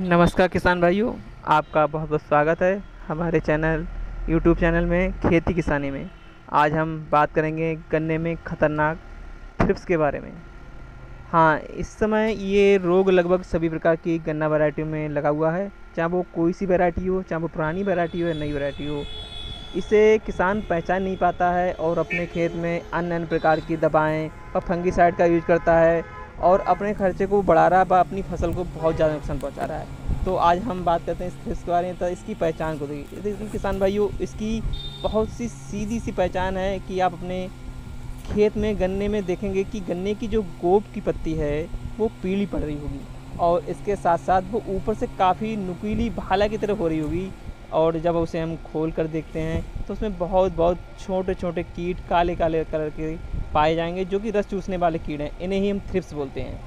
नमस्कार किसान भाइयों, आपका बहुत बहुत स्वागत है हमारे चैनल यूट्यूब चैनल में, खेती किसानी में। आज हम बात करेंगे गन्ने में ख़तरनाक थ्रिप्स के बारे में। हाँ इस समय ये रोग लगभग सभी प्रकार की गन्ना वैरायटी में लगा हुआ है, चाहे वो कोई सी वैरायटी हो, चाहे वो पुरानी वैरायटी हो या नई वैरायटी हो। इसे किसान पहचान नहीं पाता है और अपने खेत में अन्य अन्य प्रकार की दवाएँ और फंगीसाइड का यूज़ करता है। और अपने खर्चे को बढ़ा रहा है व अपनी फ़सल को बहुत ज़्यादा नुकसान पहुँचा रहा है। तो आज हम बात करते हैं इस इसके बारे में तो इसकी पहचान को देखिए। देखिए किसान भाइयों, इसकी बहुत सी सीधी सी पहचान है कि आप अपने खेत में गन्ने में देखेंगे कि गन्ने की जो गोब की पत्ती है, वो पीली पड़ रही होगी। और इसके साथ साथ वो ऊपर से काफ़ी नुकीली भाला की तरह हो रही होगी। और जब उसे हम खोल कर देखते हैं तो उसमें बहुत बहुत छोटे छोटे कीट काले काले कलर के पाए जाएँगे, जो कि रस चूसने वाले कीड़े हैं। इन्हें ही हम थ्रिप्स बोलते हैं।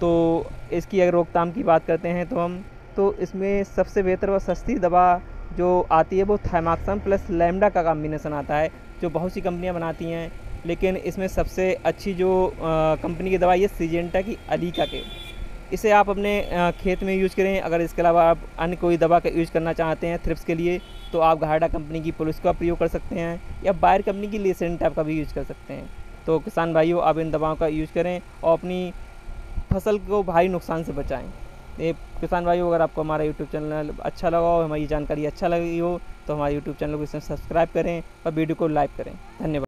तो इसकी अगर रोकथाम की बात करते हैं तो हम तो इसमें सबसे बेहतर व सस्ती दवा जो आती है वो थाइमाक्सम प्लस लेमडा का कॉम्बिनेसन आता है, जो बहुत सी कंपनियाँ बनाती हैं। लेकिन इसमें सबसे अच्छी जो कंपनी की दवा ये सीजेंटा की अलीका के। इसे आप अपने खेत में यूज़ करें। अगर इसके अलावा आप अन्य कोई दवा का यूज़ करना चाहते हैं थ्रिप्स के लिए तो आप घाटा कंपनी की पुलिस का प्रयोग कर सकते हैं, या बायर कंपनी की लेसेंट का भी यूज़ कर सकते हैं। तो किसान भाइयों, आप इन दवाओं का यूज़ करें और अपनी फ़सल को भारी नुकसान से बचाएँ। ये किसान भाइयों, अगर आपको हमारा यूट्यूब चैनल अच्छा लगा हो, हमारी जानकारी अच्छा लगी हो तो हमारे यूट्यूब चैनल को सब्सक्राइब करें और वीडियो को लाइक करें। धन्यवाद।